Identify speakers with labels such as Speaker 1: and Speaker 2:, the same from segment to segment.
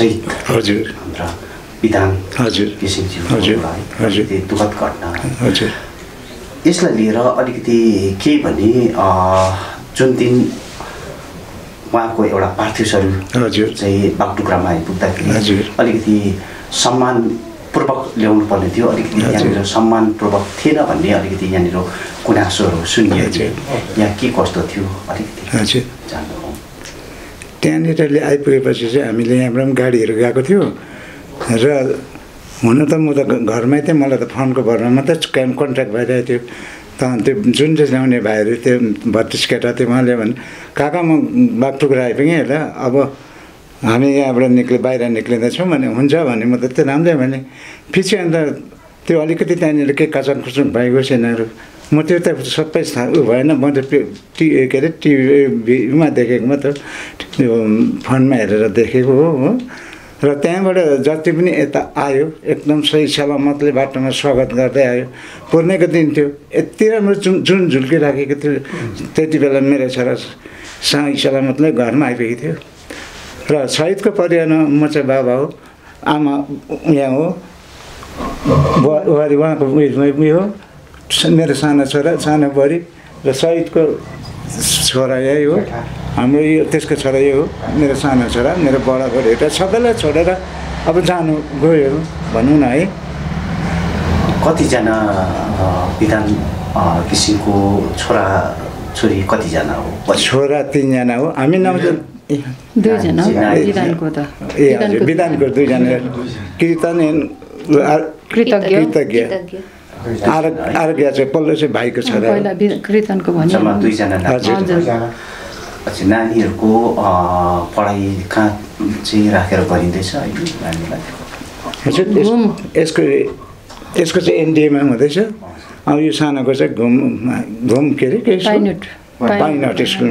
Speaker 1: सहित
Speaker 2: हजुर।
Speaker 1: हाम्रा विधान
Speaker 2: हजुर। हजुर,
Speaker 1: दुःखद घटना।
Speaker 2: हजुर।
Speaker 1: यसलाई लिएर अलिकति के भने जुन दिन उहाँको एउटा पार्थिव शरीर
Speaker 2: हजुर।
Speaker 1: चाहिँ बागडुग्रामा आइपुग्दाखेरि
Speaker 2: हजुर।
Speaker 1: अलिकति सम्मानपूर्वक ल्याउनु पर्ने थियो। अलिकति। यहाँनिर सम्मानपूर्वक थिएन भन्ने अलिकति यहाँनिर गुनासोहरू। थियो। यहाँ के कस्तो थियो अलिकति जान्नु
Speaker 2: त्यहाँनिर आइपुगेपछि चाहिँ हामीले यहाँबाट पनि गाडीहरू गएको थियो। र हुन त म त घरमै थिएँ मलाई त फोनको भरमा मात्रै कन्ट्याक्ट भइरहेको थियो। त त्यो जुन चाहिँ ल्याउने भाइहरू त्यो बत्तिस केटा थियो उहाँले भने काका म बागटुक्रा आइपुगेँ होला अब हामी यहाँबाट निक्ले बाहिर निक्लिँदैछौँ भने हुन्छ भने म त त्यो राम्रै भने पछि अन्त त्यो अलिकति त्यहाँनिर के कचन खुचुन भइगयो सेनाहरू। म त्यो त सबै थाहा भएन म त टी के अरे टिभीमा देखेको म त त्यो फोनमा हेरेर देखेको हो र त्यहाँबाट जति पनि यता आयो एकदम सही सलामतले बाटोमा स्वागत गर्दै आयो। पूर्णेको दिन थियो यति राम्रो जुन जुन झुल्किराखेको थियो त्यति बेला मेरो छोरा साई सलामतले घरमा आइपुगेको थियो। र शहीदको परिवारमा म चाहिँ बाबा हो आमा यहाँ हो बुहारी उहाँको उयो हो। मेरो सानो छोरा सानो बुहारी र शहीदको छोरा यही हो। हाम्रो यो त्यसको छोरा यो हो। मेरो सानो छोरा मेरो बडा छोरा सबैलाई छोडेर अब जानु गयो भनौँ न है।
Speaker 1: कतिजना विधान किसिमको छोरा छोरी कतिजना हो?
Speaker 2: छोरा तिनजना हो। हामी नौज ए हजुर विधानको दुईजना। आ-
Speaker 3: कृतज्ञ।
Speaker 2: कृतज्ञ आर आरोग्य चाहिँ पल्लो चाहिँ भाइको छोरा। हजुर।
Speaker 1: नानीहरूको अ, पढाइ कहाँ चाहिँ राखेर गरिँदैछ
Speaker 2: हजुर यसको यसको चाहिँ एनडिएमा हुँदैछ। अब यो सानोको चाहिँ घुम घुम के अरे के स्कुल?
Speaker 3: पाइनट।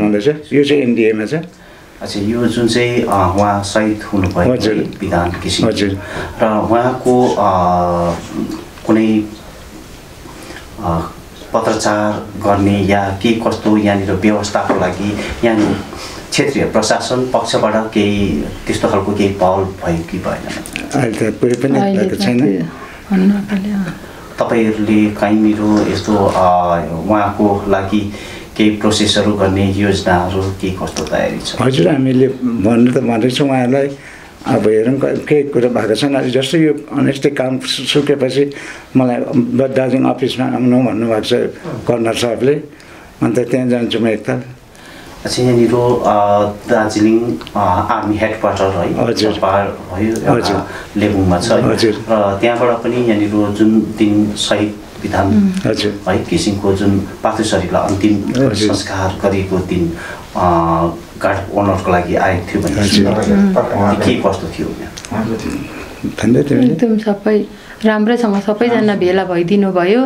Speaker 2: हुँदैछ। यो चाहिँ एनडिएमा छ।
Speaker 1: अच्छा यो जुन चाहिँ उहाँ शहीद हुनुभयो विधान किसिम
Speaker 2: हजुर।
Speaker 1: र उहाँको अ, कुनै पत्रचार गर्ने या के कस्तो यहाँनिर व्यवस्थाको लागि यहाँनिर क्षेत्रीय प्रशासन पक्षबाट केही त्यस्तो खालको केही पहल भयो कि भएन?
Speaker 2: अहिले त पनि छैन।
Speaker 1: तपाईँहरूले कहीँनिर यस्तो अ, उहाँको लागि केही प्रोसेसहरू गर्ने योजनाहरू के कस्तो तयारी छ?
Speaker 2: हजुर हामीले भन्नु त भन्दैछौँ उहाँहरूलाई। अब हेरौँ क- केही कुरो भएको छैन अहिले जस्तो यो अनेस्टै काम सुकेपछि मलाई दार्जिलिङ अफिसमा आउनु भन्नुभएको छ कर्नर साहबले अन्त त्यहाँ जान्छु म एकताल
Speaker 1: अच्छा यहाँनिर दार्जिलिङ आर्मी हेड क्वार्टर है
Speaker 2: हजुर।
Speaker 1: पाहाड भयो
Speaker 2: हजुर।
Speaker 1: लेबुङमा छ।
Speaker 2: हजुर।
Speaker 1: र त्यहाँबाट पनि यहाँनिर जुन दिन शहीद विधान
Speaker 2: हजुर
Speaker 1: है किसिमको जुन पार्थिव शरीरलाई अन्तिम। संस्कार गरिएको दिन अ, गार्ड ओनरको लागि आएको थियो भने के कस्तो थियो?
Speaker 3: एकदम सबै राम्रैसँग सबैजना भेला भइदिनु भयो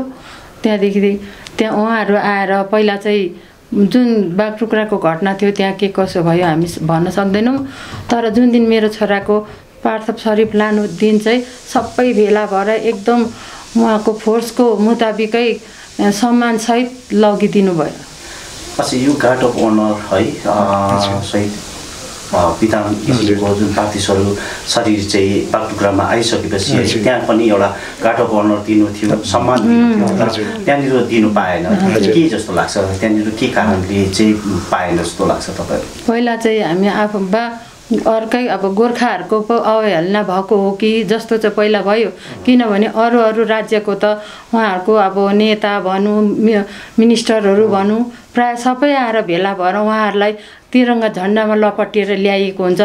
Speaker 3: त्यहाँदेखि त्यहाँ उहाँहरू आएर पहिला चाहिँ जुन बागटुक्राको घटना थियो त्यहाँ के कसो भयो हामी भन्न सक्दैनौँ। तर जुन दिन मेरो छोराको पार्थिव शरीर लानु दिन चाहिँ सबै भेला भएर एकदम उहाँको फोर्सको मुताबिकै सम्मानसहित लगिदिनु भयो
Speaker 1: अच्छा यो गार्ड अफ अनर है अ, विधान किसिमको जुन पार्थिव शरीर चाहिँ बागडुग्रामा आइसकेपछि। त्यहाँ पनि एउटा गार्ड अफ अनर दिनु थियो सम्मान दिनु थियो तर
Speaker 2: हजुर।
Speaker 1: त्यहाँनिर दिनु पाएन। के जस्तो लाग्छ? त्यहाँनिर के कारणले चाहिँ पाएन जस्तो लाग्छ तपाईँ
Speaker 3: पहिला चाहिँ हामी आफू बा अर्कै अब गोर्खाहरूको पो अवहेलना भएको हो कि जस्तो चाहिँ पहिला भयो। किनभने अरू अरू राज्यको त उहाँहरूको अब नेता भनौँ मिनिस्टरहरू भनौँ प्रायः सबै आएर भेला भएर उहाँहरूलाई तिरङ्गा झन्डामा लपटिएर ल्याइएको हुन्छ।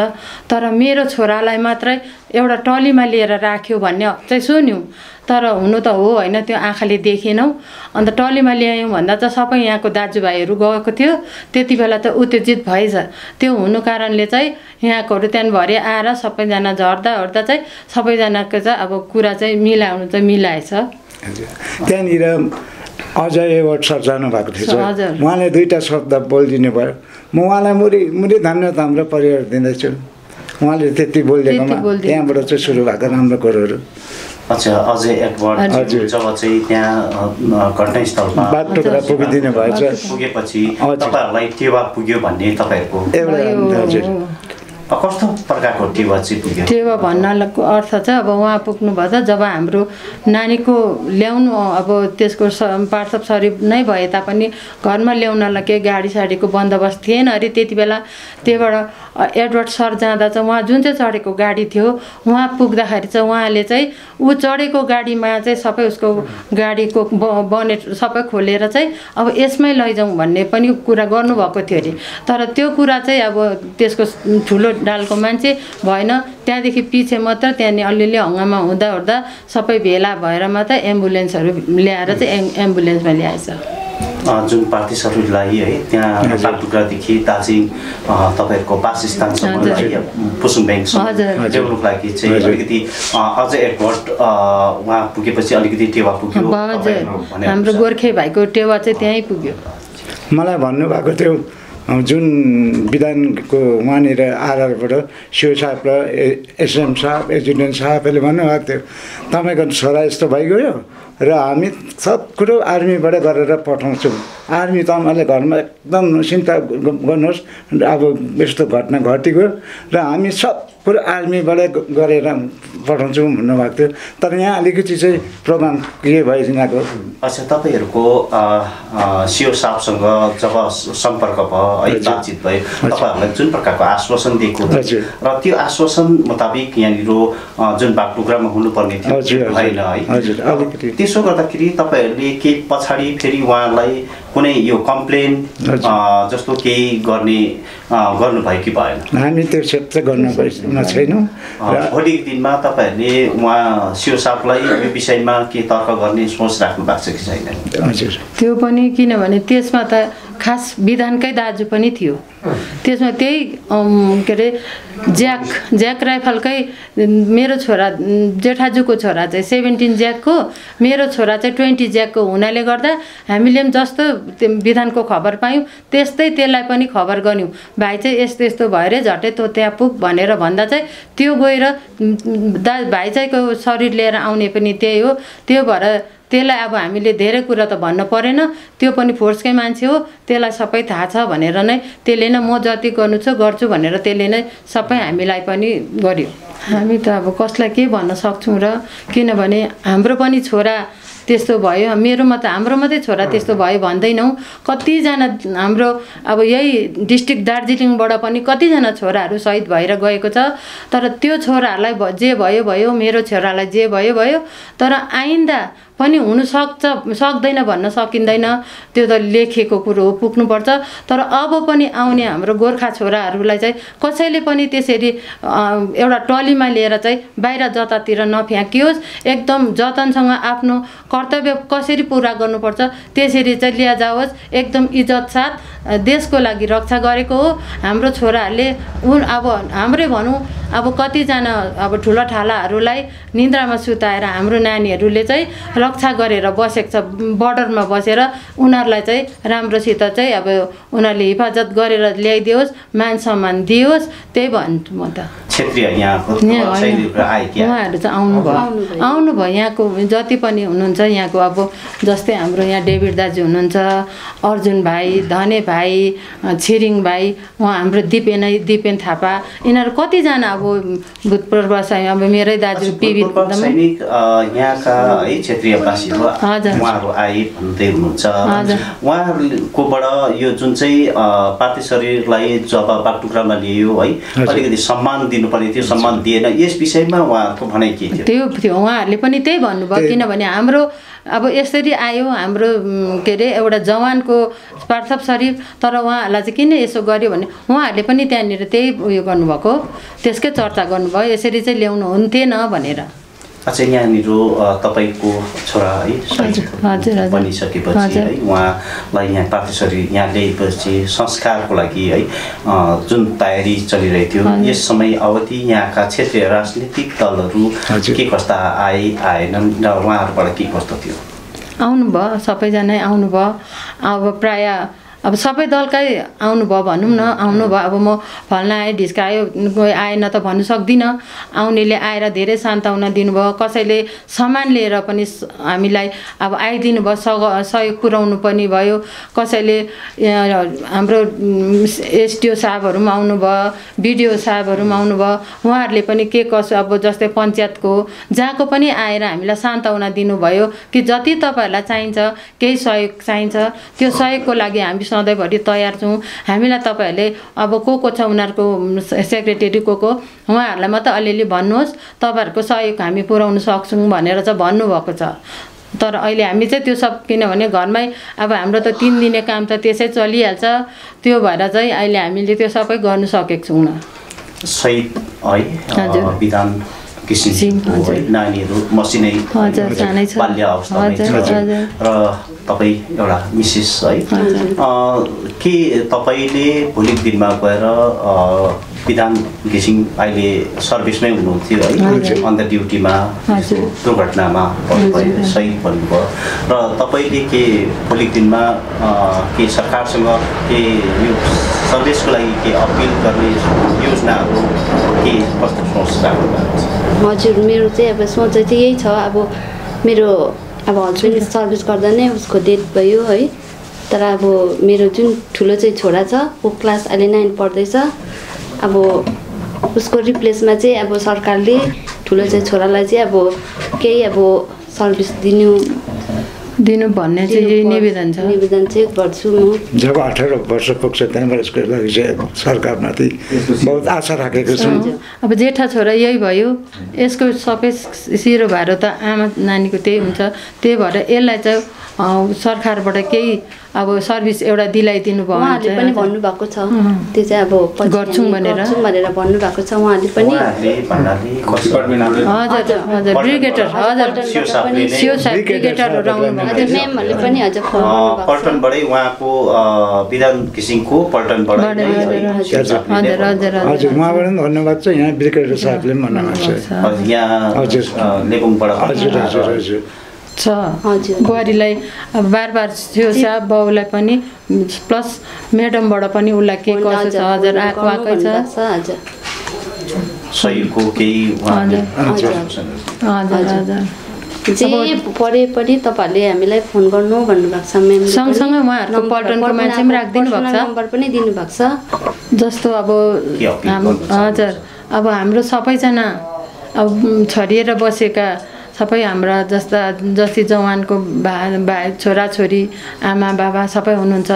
Speaker 3: तर मेरो छोरालाई मात्रै एउटा टलीमा लिएर राख्यो भन्ने चाहिँ सुन्यौँ। तर हुनु त हो होइन त्यो आँखाले देखेनौँ। अन्त टलीमा ल्यायौँ भन्दा चाहिँ सबै यहाँको दाजुभाइहरू गएको थियो। त्यति बेला त उत्तेजित भएछ। त्यो हुनु कारणले चाहिँ यहाँकोहरू त्यहाँदेखि भरे आएर सबैजना झर्दा ओर्दा चाहिँ सबैजनाको चाहिँ अब कुरा चाहिँ मिलाउनु चाहिँ मिलाएछ।
Speaker 2: त्यहाँनिर अजय एवार्ड सर जानुभएको।
Speaker 3: हजुर।
Speaker 2: उहाँले दुईवटा शब्द बोलिदिनु भयो म उहाँलाई मुरी मुरी धन्यवाद हाम्रो परिवार दिँदैछु उहाँले त्यति बोलिदिएकोमा। त्यहाँबाट चाहिँ सुरु भएको राम्रो कुरोहरू
Speaker 1: अच्छा अझै एडवर्ड
Speaker 2: हजुर।
Speaker 1: जब चाहिँ त्यहाँ अ, घटनास्थलमा
Speaker 2: बाटोबाट पुगिदिनु भएछ
Speaker 1: पुगेपछि
Speaker 2: हजुर।
Speaker 1: तपाईँहरूलाई टेवा पुग्यो भन्ने तपाईँहरूको
Speaker 2: एउटा
Speaker 1: कस्तो प्रकारको टेवा चाहिँ पुग्यो?
Speaker 3: टेवा भन्नको अर्थ चाहिँ अब उहाँ पुग्नुभयो त जब हाम्रो नानीको ल्याउनु अब त्यसको स पार्थ शरीर नै भए तापनि घरमा ल्याउनलाई केही गाडी साडीको बन्दोबस्त थिएन। अरे त्यति बेला त्यहीबाट एडवर्ड सर जाँदा चाहिँ उहाँ जुन चाहिँ चढेको गाडी थियो उहाँ पुग्दाखेरि चाहिँ उहाँले चाहिँ ऊ चढेको गाडीमा चाहिँ सबै उसको गाडीको ब बनेट सबै खोलेर चाहिँ अब यसमै लैजाउँ भन्ने पनि कुरा गर्नुभएको थियो अरे। तर त्यो कुरा चाहिँ अब त्यसको ठुलो डालको मान्छे भएन। त्यहाँदेखि पछि मात्र त्यहाँनिर अलिअलि हङ्गामा हुँदा सबै भेला भएर मात्र एम्बुलेन्सहरू ल्याएर चाहिँ एम् एम्बुलेन्समा ल्याएछ।
Speaker 1: जुन पार्टिसहरूलाई है त्यहाँ बागडुग्रादेखि दार्जिलिङ तपाईँहरूको वासस्थानसम्म पुसुङ ब्याङ्कसम्म
Speaker 3: हजुर।
Speaker 1: ल्याउनुको लागि चाहिँ। अलिकति अ, अझ एडभर्ट उहाँ पुगेपछि अलिकति टेवा पुग्यो
Speaker 3: हाम्रो। गोर्खे भाइको टेवा चाहिँ त्यहीँ पुग्यो
Speaker 2: मलाई भन्नुभएको थियो जुन विधानको उहाँनिर आरआरबाट सिओ साहब र ए- एसएम साहब एजुडेन्ट साहबहरूले भन्नुभएको थियो तपाईँको छोरा यस्तो भइगयो र हामी सब कुरो आर्मीबाट गरेर पठाउँछौँ। आर्मी तपाईँहरूले घरमा एकदम चिन्ता गर्नुहोस् अब यस्तो घटना घटिगयो र हामी सब कुरो आर्मीबाट गरेर पठाउँछौँ भन्नुभएको थियो तर यहाँ अलिकति चाहिँ प्रोग्राम के भयो यिनीहरूको
Speaker 1: अच्छा तपाईँहरूको सिओ साहबसँग जब सम्पर्क भयो है। बातचित भयो तपाईँहरूलाई जुन प्रकारको आश्वासन दिएको। र त्यो आश्वासन मुताबिक यहाँनिर जुन बागडुग्रामा हुनुपर्ने थियो भएन है। त्यसो गर्दाखेरि तपाईँहरूले केही पछाडि फेरि उहाँलाई कुनै यो कम्प्लेन जस्तो केही गर्ने गर्नुभयो कि भएन।
Speaker 2: हामी त्यो क्षेत्र गर्न छैनौँ। र
Speaker 1: भोलिको दिनमा तपाईँहरूले उहाँ सिओ साहबलाई यो विषयमा के तर्क गर्ने सोच राख्नु भएको छ कि छैन?
Speaker 2: हजुर।
Speaker 3: त्यो पनि किनभने त्यसमा त खास विधानकै दाजु पनि थियो। त्यसमा त्यही के अरे ज्याक ज्याक राइफलकै मेरो छोरा जेठाजुको छोरा चाहिँ सेभेन्टिन ज्याकको मेरो छोरा चाहिँ ट्वेन्टी ज्याकको हुनाले गर्दा हामीले पनि जस्तो विधानको खबर पायौँ त्यस्तै त्यसलाई पनि खबर गऱ्यौँ भाइ चाहिँ यस्तो यस्तो भयो अरे झट्टै तँ त्यहाँ पुग भनेर भन्दा चाहिँ त्यो गएर दा भाइ चाहिँको शरीर लिएर आउने पनि त्यही हो। त्यो भएर त्यसलाई अब हामीले धेरै कुरा त भन्न परेन। त्यो पनि फोर्सकै मान्छे हो। त्यसलाई सबै थाहा छ भनेर नै त्यसले नै म जति गर्नु छ गर्छु भनेर त्यसले नै सबै हामीलाई पनि गर्यो। हामी त अब कसलाई के भन्न सक्छौँ र किनभने हाम्रो पनि छोरा त्यस्तो भयो। मेरो त हाम्रो मात्रै छोरा त्यस्तो भयो भन्दैनौँ। कतिजना हाम्रो अब यही डिस्ट्रिक्ट दार्जिलिङबाट पनि कतिजना छोराहरू शहीद भएर गएको छ। तर त्यो छोराहरूलाई जे भयो भयो। मेरो छोरालाई जे भयो भयो। तर आइन्दा पनि हुनसक्छ सक्दैन भन्न सकिँदैन। त्यो त लेखेको कुरो हो पुग्नुपर्छ। तर अब पनि आउने हाम्रो गोर्खा छोराहरूलाई चाहिँ कसैले पनि त्यसरी एउटा टलीमा लिएर चाहिँ बाहिर जतातिर नफ्याँकियोस्। एकदम जतनसँग आफ्नो कर्तव्य कसरी पुरा गर्नुपर्छ त्यसरी चाहिँ लिएर जाओस् एकदम इज्जत साथ देशको लागि रक्षा गरेको हो। हाम्रो छोराहरूले उन अब हाम्रै भनौँ अब कतिजना अब ठुलो ठालाहरूलाई निन्द्रामा सुताएर हाम्रो नानीहरूले चाहिँ रक्षा गरेर बसेको छ बर्डरमा बसेर उनीहरूलाई चाहिँ राम्रोसित चाहिँ अब उनीहरूले हिफाजत गरेर ल्याइदियोस् मान सम्मान दियोस् त्यही भन्छु म त। उहाँहरू चाहिँ आउनुभयो। आउनुभयो। यहाँको जति पनि हुनुहुन्छ यहाँको अब जस्तै हाम्रो यहाँ डेभिड दाजु हुनुहुन्छ अर्जुन भाइ धने भाइ छिरिङ भाइ उहाँ हाम्रो दिपेन दिपेन थापा यिनीहरू कतिजना अब भूतपूर्व सै- अब मेरै दाजु पिबी
Speaker 1: यहाँका है क्षेत्रीयवासी हो
Speaker 3: हजुर।
Speaker 1: उहाँहरू आए भन्दै हुनुहुन्छ। उहाँहरूकोबाट यो जुन चाहिँ पार्टी शरीरलाई जब बागडुग्रामा लियो है। अलिकति सम्मान दिनुपर्ने थियो सम्मान दिएन यस विषयमा उहाँहरूको भनाइ के थियो
Speaker 3: त्यो थियो उहाँहरूले पनि त्यही भन्नुभयो। किनभने हाम्रो अब यसरी आयो हाम्रो के अरे एउटा जवानको पार्थव शरीर तर उहाँहरूलाई चाहिँ किन यसो गर्यो भने उहाँहरूले पनि त्यहाँनिर त्यही उयो गर्नुभएको त्यसकै चर्चा गर्नुभयो यसरी चाहिँ ल्याउनु हुन्थेन भनेर।
Speaker 1: अच्छा यहाँनिर तपाईँको छोरा है। बनिसकेपछि। है उहाँलाई यहाँ पार्टीसरी यहाँ ल्याएपछि संस्कारको लागि है जुन तयारी चलिरहेको थियो। यस समय अवधि यहाँका क्षेत्रीय राजनीतिक दलहरू। के कस्ता आए आएनन् र उहाँहरूबाट के कस्तो थियो
Speaker 3: आउनुभयो सबैजना आउनुभयो अब प्राय अब सबै दलकै आउनुभयो भनौँ न आउनुभयो अब म फल्ना आएँ ढिस्का आयो कोही आएन त भन्नु सक्दिनँ। आउनेले आएर धेरै सान्त्वना दिनुभयो। कसैले सामान लिएर पनि हामीलाई अब आइदिनु भयो सग सहयोग पुर्याउनु पनि भयो। कसैले हाम्रो एसडिओ साहबहरू पनि आउनुभयो बिडिओ साहबहरू पनि आउनुभयो उहाँहरूले पनि के कसो अब जस्तै पञ्चायतको जहाँको पनि आएर हामीलाई सान्त्वना दिनुभयो कि जति तपाईँहरूलाई चाहिन्छ केही सहयोग चाहिन्छ त्यो सहयोगको लागि हामी सधैँभरि तयार छौँ। हामीलाई तपाईँहरूले अब को को छ उनीहरूको सेक्रेटरी को को उहाँहरूलाई मात्रै अलिअलि भन्नुहोस्। तपाईँहरूको सहयोग हामी पुऱ्याउन सक्छौँ भनेर चाहिँ भन्नुभएको छ। तर अहिले हामी चाहिँ त्यो सब किनभने घरमै अब हाम्रो त तिन दिने काम त त्यसै चलिहाल्छ। त्यो भएर चाहिँ अहिले हामीले त्यो सबै गर्नु सकेको छौँ
Speaker 1: है विधान किसिमको नानीहरू मसिनै। बाल्य अवस्थामै। र तपाईँ एउटा मिसेस है के तपाईँले भोलिको दिनमा गएर विधान घिसिङ अहिले सर्भिसमै हुनुहुन्थ्यो है। अन्त ड्युटीमा। दुर्घटनामा। सहिद भन्नुभयो र तपाईँले के भोलिको दिनमा के सरकारसँग के यो सर्भिसको लागि के अपिल गर्ने योजनाहरू के कस्तो सोच राख्नु भएको छ
Speaker 4: हजुर मेरो चाहिँ अब सोच चाहिँ यही छ अब मेरो अब हस्बेन्ड सर्भिस गर्दा नै उसको डेथ भयो है। तर अब मेरो जुन ठुलो चाहिँ छोरा छ ऊ क्लास अहिले नाइन पढ्दैछ। अब उसको रिप्लेसमा चाहिँ अब सरकारले ठुलो चाहिँ छोरालाई चाहिँ अब केही अब सर्भिस दिनु
Speaker 3: दिनु भन्ने चाहिँ यही निवेदन छ।
Speaker 4: निवेदन चाहिँ गर्छु म।
Speaker 2: जब अठार वर्ष पुग्छ त्यहाँबाट यसको लागि चाहिँ सरकारमाथि बहुत आशा राखेको छौँ।
Speaker 3: अब जेठा छोरा यही भयो। यसको सबै सिरो भारो त आमा नानीको त्यही हुन्छ। त्यही भएर यसलाई चाहिँ सरकारबाट केही अब सर्भिस एउटा दिलाइदिनु भयो
Speaker 4: उहाँहरूले पनि भन्नुभएको छ। त्यो चाहिँ अब पछि
Speaker 3: गर्छौँ भनेर।
Speaker 4: गर्छौँ भनेर भन्नुभएको छ। उहाँहरूले पनि
Speaker 3: हजुर हजुर। ब्रिगेडर हजुर।
Speaker 1: सियो
Speaker 3: साहब
Speaker 2: ब्रिगेडर
Speaker 3: ब्रिगेडरहरू आउनु
Speaker 4: हजुर म्यामहरूले पनि हजुर
Speaker 1: पल्टनबाटै उहाँको विधान घिसिङको पल्टनबाट
Speaker 3: हजुर, हजुर, हजुर।
Speaker 2: उहाँबाट पनि धन्यवाद छ। यहाँ ब्रिगेडर साहबले पनि भन्नुभएको छ।
Speaker 1: हजुर, यहाँ
Speaker 2: हजुर। हजुर हजुर हजुर।
Speaker 3: छ।
Speaker 4: हजुर।
Speaker 3: बुहारीलाई अब बार बार सियो साहब बाउलाई पनि प्लस म्याडमबाट पनि उसलाई के कसो छ हजुर आएको छ।
Speaker 4: हजुर।
Speaker 1: सहयोगको केही उहाँले
Speaker 4: हजुर।
Speaker 3: हजुर हजुर।
Speaker 4: जे परे पनि तपाईँहरूले हामीलाई फोन गर्नु भन्नुभएको छ म्याम
Speaker 3: सँगसँगै उहाँहरूको पल्टनको मान्छे पनि राखिदिनु भएको छ।
Speaker 4: नम्बर पनि दिनुभएको छ।
Speaker 3: जस्तो अब? हजुर। अब हाम्रो सबैजना अब छरिएर बसेका सबै हाम्रा जस्ता जति जवानको भा भाइ छोराछोरी आमा बाबा सबै हुनुहुन्छ।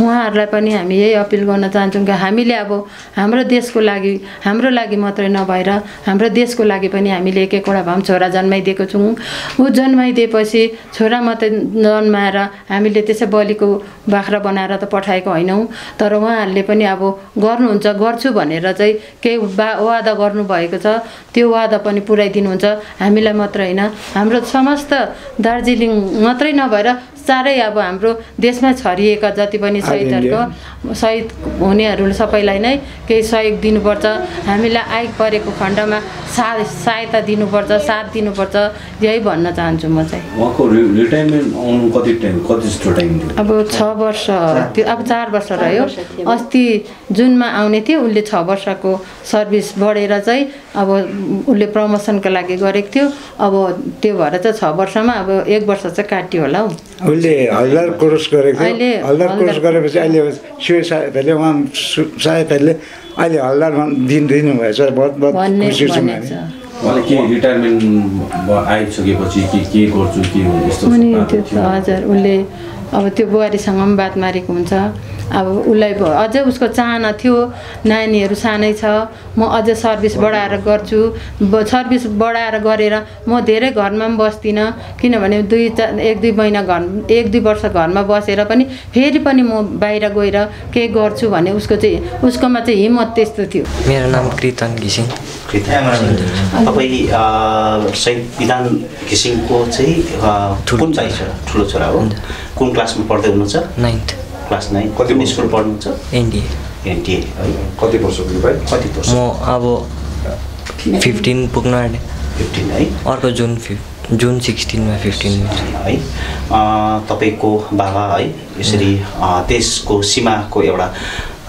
Speaker 3: उहाँहरूलाई पनि हामी यही अपिल गर्न चाहन्छौँ कि हामीले अब हाम्रो देशको लागि हाम्रो लागि मात्रै नभएर हाम्रो देशको लागि पनि हामीले एक एकवटा भए पनि छोरा जन्माइदिएको छौँ। ऊ जन्माइदिएपछि छोरा मात्रै जन्माएर हामीले त्यसै बलिको बाख्रा बनाएर त पठाएको होइनौँ तर उहाँहरूले पनि अब गर्नुहुन्छ गर्छु भनेर चाहिँ केही बा वादा गर्नुभएको छ। त्यो वादा पनि पुऱ्याइदिनुहुन्छ। हामीलाई मात्र होइन हाम्रो समस्त दार्जिलिङ मात्रै नभएर चारै अब हाम्रो देशमा छरिएका जति पनि शहीदहरूको शहीद हुनेहरू सबैलाई नै केही सहयोग दिनुपर्छ। हामीलाई आइ परेको खण्डमा सा सहायता दिनुपर्छ साथ दिनुपर्छ। यही भन्न चाहन्छु म चाहिँ।
Speaker 5: उहाँको रि रिटायरमेन्ट आउनु कति टाइम कति जस्तो टाइम थियो?
Speaker 3: अब छ वर्ष त्यो अब चार वर्ष रह्यो। अस्ति जुनमा आउने थियो उसले छ वर्षको सर्भिस बढेर चाहिँ अब उसले प्रमोसनको लागि गरेको थियो। अब त्यो भएर चाहिँ छ वर्षमा अब एक वर्ष चाहिँ काटियो होला हौ।
Speaker 2: उसले हल्दार कोर्स गरेको थियो।
Speaker 3: अहिले
Speaker 2: हल्दार कोर्स गरेपछि अहिले शिव सहायताले उहाँ सु- सहायताले अहिले हल्दारमा दिन दिनुभएछ। बहुत बहुत खुसी छौँ हामी
Speaker 5: रिटायरमेन्ट आइसकेपछि के के गर्छु के?
Speaker 3: हजुर उसले अब त्यो बुहारीसँग पनि बात मारेको हुन्छ। अब उसलाई अझै उसको चाहना थियो नानीहरू सानै छ म अझै सर्भिस बढाएर गर्छु। सर्भिस बढाएर गरेर म धेरै घरमा पनि बस्दिनँ किनभने दुई चा एक दुई महिना घर एक दुई वर्ष घरमा बसेर पनि फेरि पनि म बाहिर गएर केही गर्छु भन्ने उसको चाहिँ उसकोमा चाहिँ हिम्मत त्यस्तो थियो।
Speaker 6: मेरो नाम कृतन घिसिङ।
Speaker 1: तपाईँ अ, शहीद विधान घिसिङको चाहिँ
Speaker 6: ठुलो
Speaker 1: छोरा। हो। कुन क्लासमा पढ्दै हुनुहुन्छ
Speaker 6: नाइन्थ
Speaker 1: क्लास नाइन।
Speaker 5: कति?
Speaker 1: स्कुल पढ्नुहुन्छ?
Speaker 6: एनडिए
Speaker 1: एनटिए है।
Speaker 5: कति वर्ष पुग्यो भाइ
Speaker 1: कति वर्ष?
Speaker 6: म अब फिफ्टिन पुग्न आँटेँ।
Speaker 1: फिफ्टिन है।
Speaker 6: अर्को जुन फिफ जुन सिक्सटिनमा फिफ्टिन
Speaker 1: है। तपाईँको बाबा है यसरी देशको सीमाको एउटा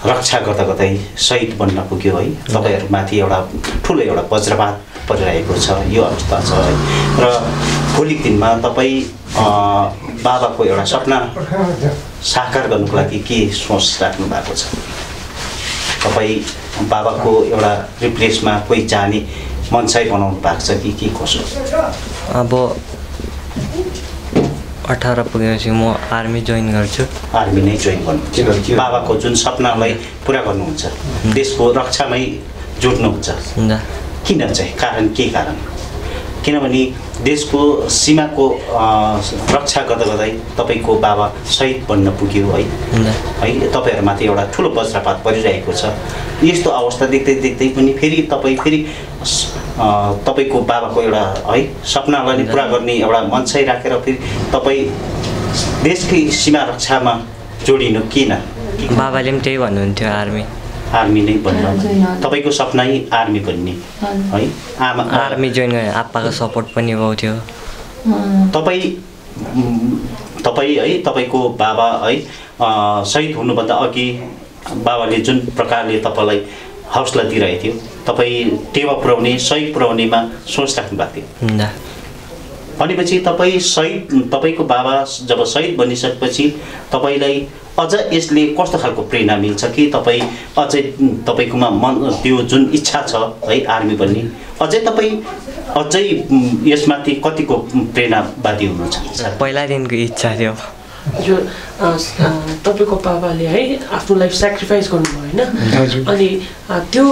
Speaker 1: रक्षा गर्दा गर्दै शहीद बन्न पुग्यो है। तपाईँहरूमाथि एउटा ठुलो एउटा वज्रपात परिरहेको छ यो अवस्था छ है। र भोलिको दिनमा तपाईँ अ, बाबाको एउटा सपना साकार गर्नुको लागि के सोच राख्नु भएको छ? तपाईँ बाबाको एउटा रिप्लेसमा कोही जाने मनसाय बनाउनु भएको छ कि के कसो?
Speaker 6: अब अठार पुगेपछि म आर्मी जोइन गर्छु।
Speaker 1: आर्मी नै जोइन गर्नुहुन्छ। बाबाको जुन सपनालाई पुरा गर्नुहुन्छ देशको रक्षामै जोड्नुहुन्छ
Speaker 6: हुन्छ।
Speaker 1: किन चाहिँ कारण के कारण? किनभने देशको सीमाको रक्षा गर्दा गर्दै तपाईँको बाबा शहीद बन्न पुग्यो है। है तपाईँहरूमाथि एउटा ठुलो वज्रपात परिरहेको छ। यस्तो अवस्था देख्दै देख्दै पनि फेरि तपाईँ फेरि तपाईँको बाबाको एउटा है सपनालाई नै पुरा गर्ने एउटा मनसाय राखेर फेरि तपाईँ देशकै सीमा रक्षामा जोडिनु किन?
Speaker 6: बाबाले पनि त्यही भन्नुहुन्थ्यो आर्मी।
Speaker 1: आर्मी नै बन्न। तपाईँको सपना नै आर्मी बन्ने। है आमा
Speaker 6: आर्मी जोइन गरेँ आप्पाको सपोर्ट पनि पाउँथ्यो
Speaker 1: तपाईँ तपाईँ है तपाईँको बाबा है अ, शहीद हुनुभन्दा अघि बाबाले जुन प्रकारले तपाईँलाई हौसला दिइरहेको थियो तपाईँ टेवा पुर्याउने सहयोग पुर्याउनेमा सोच राख्नु भएको थियो भनेपछि तपाईँ शहीद तपाईँको बाबा जब शहीद बनिसकेपछि तपाईँलाई अझ यसले कस्तो खालको प्रेरणा मिल्छ कि तपाईँ अझै तपाईँकोमा मन त्यो जुन इच्छा छ है आर्मी बन्ने अझै तपाईँ अझै यसमाथि कतिको प्रेरणावादी हुनुहुन्छ?
Speaker 6: पहिलादेखिको इच्छा थियो।
Speaker 7: हजुर अ, तपाईँको बाबाले है आफ्नो लाइफ सेक्रिफाइस गर्नुभयो। होइन? अनि त्यो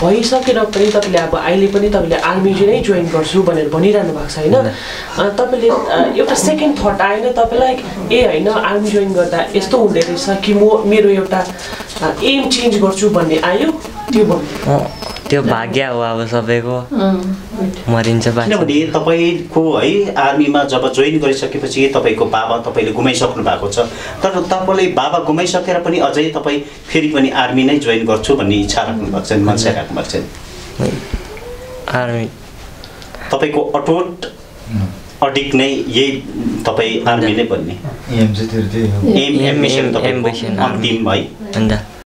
Speaker 7: भइसकेर पनि तपाईँले अब अहिले पनि तपाईँले आर्मी नै जोइन गर्छु भनेर भनिरहनु भएको छ होइन? तपाईँले एउटा सेकेन्ड थट आएन तपाईँलाई? ए होइन आर्मी जोइन गर्दा यस्तो हुँदो रहेछ कि म मेरो एउटा एम चेन्ज गर्छु भन्ने आयो? त्यो भन्नु।
Speaker 6: त्यो भाग्य हो अब सबैको। मरिन्छ
Speaker 1: किनभने तपाईँको है आर्मीमा जब जोइन गरिसकेपछि तपाईँको बाबा तपाईँले गुमाइसक्नु भएको छ। तर तपाईँले बाबा गुमाइसकेर पनि अझै तपाईँ फेरि पनि आर्मी नै जोइन गर्छु भन्ने इच्छा राख्नु भएको छ मनसाय राख्नु भएको छ
Speaker 6: आर्मी।
Speaker 1: तपाईँको अटोट अडिक नै यही तपाईँ आर्मी नै बन्ने। अन्तिम है।